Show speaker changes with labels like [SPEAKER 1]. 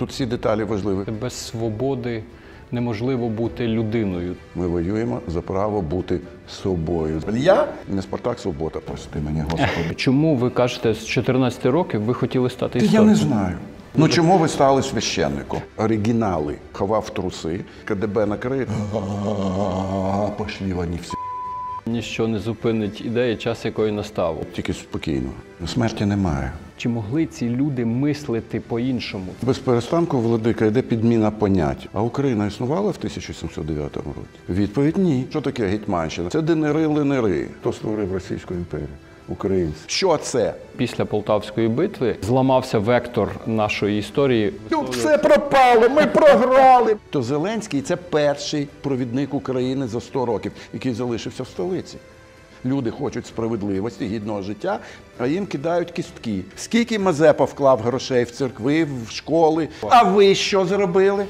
[SPEAKER 1] Тут всі деталі важливі.
[SPEAKER 2] Без свободи неможливо бути людиною.
[SPEAKER 1] Ми воюємо за право бути собою. Я не Спартак Субота, прости мені, Господи.
[SPEAKER 2] Чому ви кажете, з 14 років ви хотіли стати
[SPEAKER 1] Я не знаю. Ну чому ви стали священником? Оригінали ховав труси, КДБ накрив. Пошлі вони всі.
[SPEAKER 2] Ніщо не зупинить ідеї, час якої настав.
[SPEAKER 1] Тільки спокійно. Смерті немає.
[SPEAKER 2] Чи могли ці люди мислити по-іншому?
[SPEAKER 1] Без перестанку владика йде підміна понять. А Україна існувала в 1709 році? Відповідь ні. Що таке Гетьманщина? Це денери-ленери. Хто створив Російську імперію? Українці. Що це?
[SPEAKER 2] Після Полтавської битви зламався вектор нашої історії.
[SPEAKER 1] Тут все пропало, ми програли. То Зеленський це перший провідник України за 100 років, який залишився в столиці. Люди хочуть справедливості, гідного життя, а їм кидають кістки. Скільки Мазепа вклав грошей в церкви, в школи? А ви що зробили?